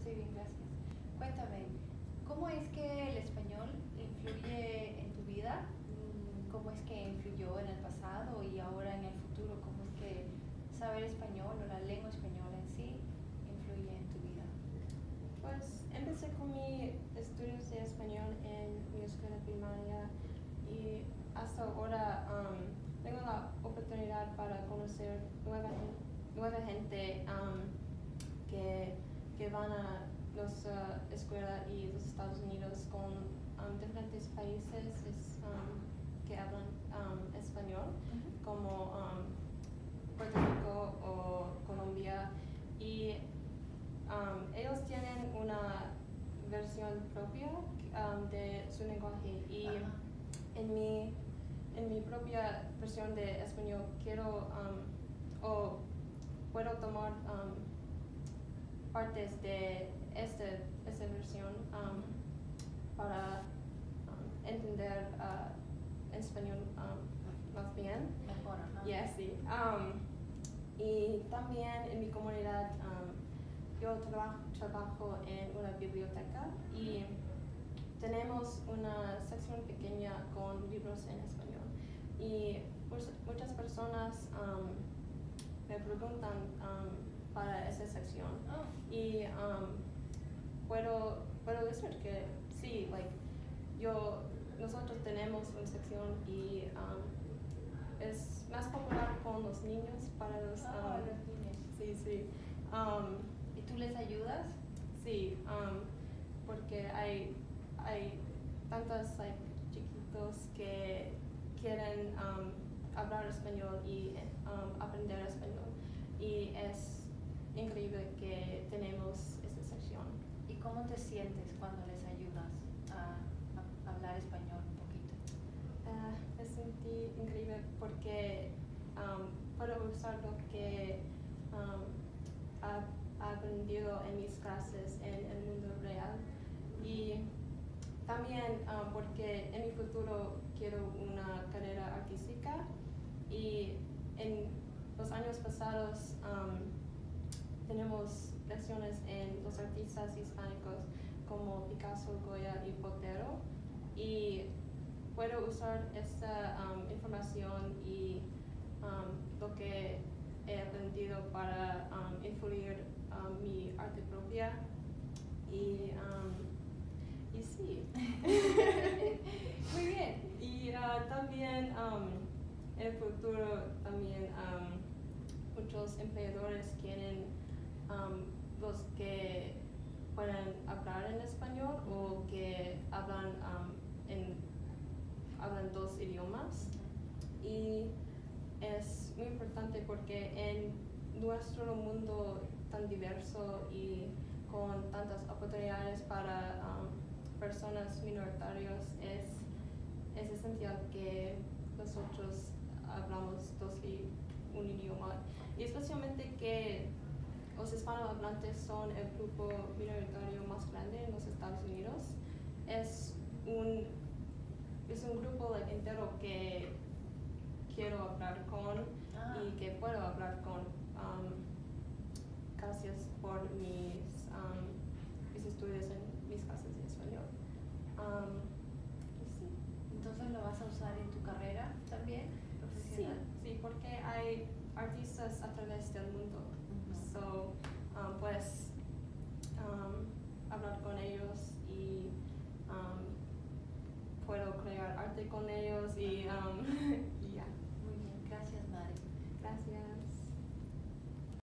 estoy bien, gracias. Cuéntame, ¿cómo es que el español influye en tu vida? Mm, ¿Cómo es que influyó en el pasado y ahora en el futuro? ¿Cómo es que saber español o la lengua española en sí influye en tu vida? Pues empecé con mis estudios de español en mi escuela primaria y hasta ahora um, tengo la oportunidad para conocer nueva, nueva gente um, van a las escuelas y los Estados Unidos con um, diferentes países es, um, que hablan um, español, como Puerto Rico o Colombia. Y ellos tienen una versión propia de su lenguaje. Y en mi, en mi propia versión de español quiero o puedo tomar partes de esta, esta versión um, para um, entender uh, español um, más bien. Mejor. Yeah, sí. Y también en mi comunidad um, yo traba- trabajo en una biblioteca y tenemos una sección pequeña con libros en español. Y muchas personas um, me preguntan para esa sección Oh, y um, puedo, puedo decir que sí, like, yo, nosotros tenemos una sección y um, es más popular con los niños para los... ah, um, los niños. sí, sí. Um, ¿Y tú les ayudas? sí, um, porque hay, hay tantos like, chiquitos que quieren um, hablar español y um, aprender español. Y es increíble que tenemos esta sección. ¿Y cómo te sientes cuando les ayudas a, a hablar español un poquito? Ah, me sentí increíble porque um, puedo usar lo que um, ha aprendido en mis clases en el mundo real y también um, porque en mi futuro quiero una carrera artística y en los años pasados tenemos lecciones en los artistas hispánicos como Picasso, Goya y Botero y puedo usar esta um, información y um, lo que he aprendido para um, influir um, mi arte propia y, um, y sí. Muy bien. Y ah, también en el futuro también muchos empleadores quieren um, los que pueden hablar en español o que hablan um, en hablan dos idiomas. Y es muy importante porque en nuestro mundo tan diverso y con tantas oportunidades para um, personas minoritarias es, es esencial que nosotros hablamos dos i- un idioma. Y especialmente que los hispanohablantes son el grupo minoritario más grande en los Estados Unidos es un es un grupo entero que quiero hablar con Ah. y que puedo hablar con um, gracias por mis, um, mis estudios en mis clases de español. Um, sí. Entonces lo vas a usar en tu carrera también, Sí, sí, porque hay artistas a través del mundo. So, um, puedes um, hablar con ellos y um, puedo crear arte con ellos um, y ya. Muy bien, gracias Mari. Gracias.